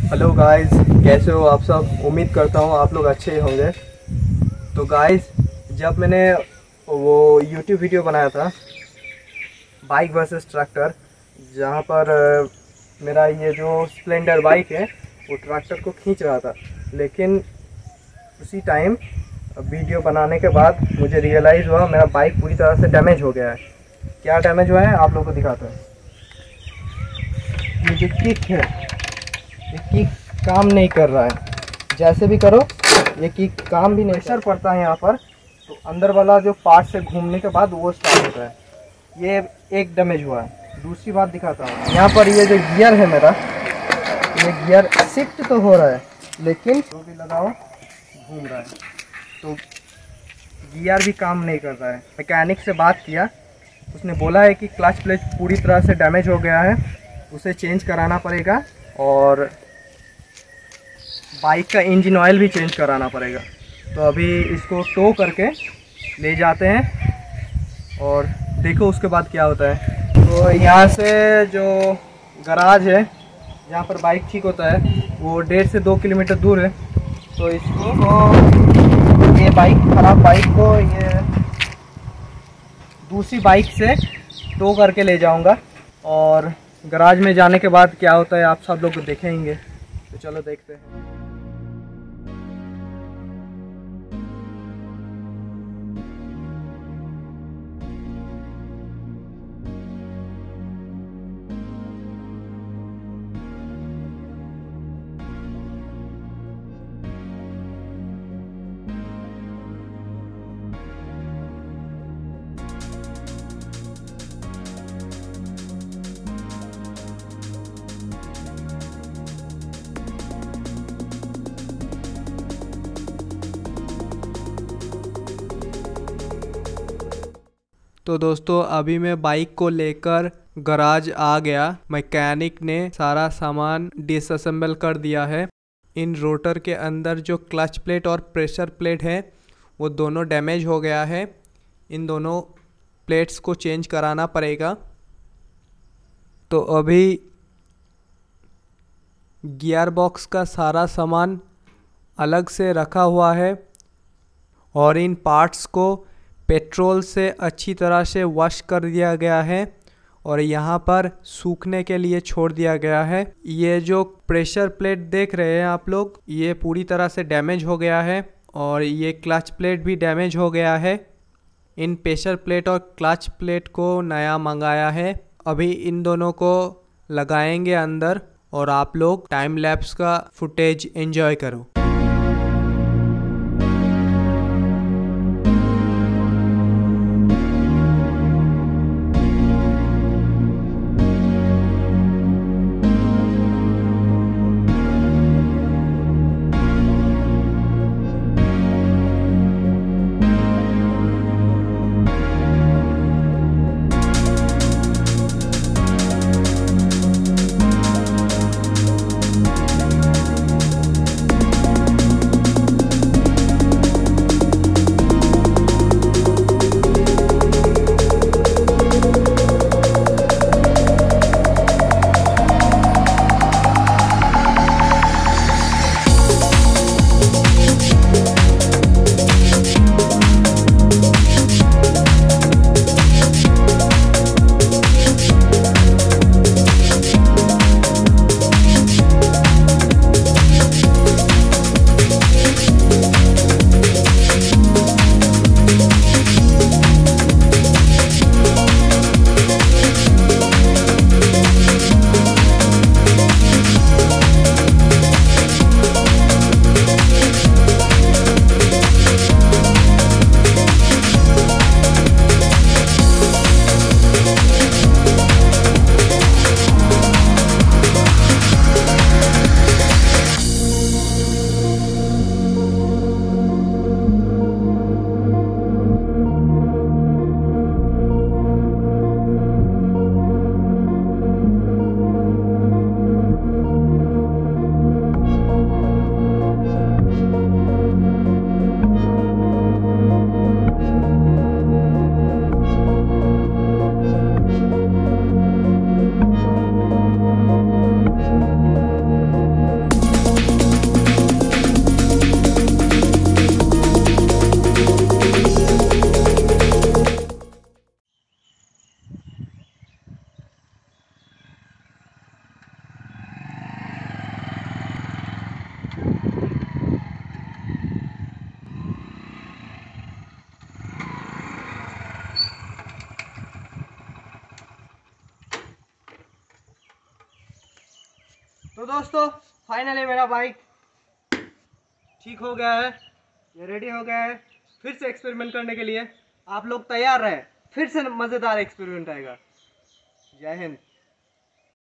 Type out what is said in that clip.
Hello guys कैसे हो आप सब? उम्मीद करता हूँ आप लोग अच्छे ही होंगे। तो गाइस जब मैंने वो यूट्यूब वीडियो बनाया था बाइक वर्सेस ट्रैक्टर जहाँ पर मेरा ये जो स्प्लेंडर बाइक है, वो ट्रैक्टर को खींच रहा था। लेकिन उसी टाइम वीडियो बनाने के बाद मुझे रियलाइज़ हुआ, मेरा बाइक पूरी तरह से डैमेज हो गया है। क्या डैमेज हुआ है? आप लोगों को दिखाता हूँ। ये जो किक है ये किक काम नहीं कर रहा है। जैसे भी करो ये किक काम भी नहीं प्रेशर पड़ता है यहाँ पर। तो अंदर वाला जो पार्ट से घूमने के बाद वो स्टार्ट होता है। ये एक डैमेज हुआ है। दूसरी बात दिखाता हूँ। यहाँ पर ये जो गियर है मेरा ये गियर शिफ्ट तो हो रहा है लेकिन जो भी लगाओ घूम रहा है। तो गियर भी काम नहीं कर रहा है। मैकेनिक से बात किया। उसने बोला है कि क्लच प्लेट पूरी तरह से डैमेज हो गया है। उसे चेंज कराना पड़ेगा। और बाइक का इंजन ऑयल भी चेंज कराना पड़ेगा। तो अभी इसको टो करके ले जाते हैं और देखो उसके बाद क्या होता है। तो यहाँ से जो गराज है, जहाँ पर बाइक ठीक होता है, वो डेढ़ से दो किलोमीटर दूर है। तो इसको तो ये बाइक खराब बाइक को ये दूसरी बाइक से टो करके ले जाऊँगा और गराज में जाने के बाद क्या होता है, आप सब लोग देखेंगे। तो चलो देखते हैं। तो दोस्तों, अभी मैं बाइक को लेकर गराज आ गया। मैकेनिक ने सारा सामान डिसअसेंबल कर दिया है। इन रोटर के अंदर जो क्लच प्लेट और प्रेशर प्लेट है, वो दोनों डैमेज हो गया है। इन दोनों प्लेट्स को चेंज कराना पड़ेगा। तो अभी गियर बॉक्स का सारा सामान अलग से रखा हुआ है और इन पार्ट्स को पेट्रोल से अच्छी तरह से वॉश कर दिया गया है और यहाँ पर सूखने के लिए छोड़ दिया गया है। ये जो प्रेशर प्लेट देख रहे हैं आप लोग, ये पूरी तरह से डैमेज हो गया है और ये क्लच प्लेट भी डैमेज हो गया है। इन प्रेशर प्लेट और क्लच प्लेट को नया मंगाया है। अभी इन दोनों को लगाएँगे अंदर और आप लोग टाइम लैप्स का फुटेज एंजॉय करो। दोस्तों फाइनली मेरा बाइक ठीक हो गया है, ये रेडी हो गया है। फिर से एक्सपेरिमेंट करने के लिए आप लोग तैयार रहें, फिर से मज़ेदार एक्सपेरिमेंट आएगा। जय हिंद।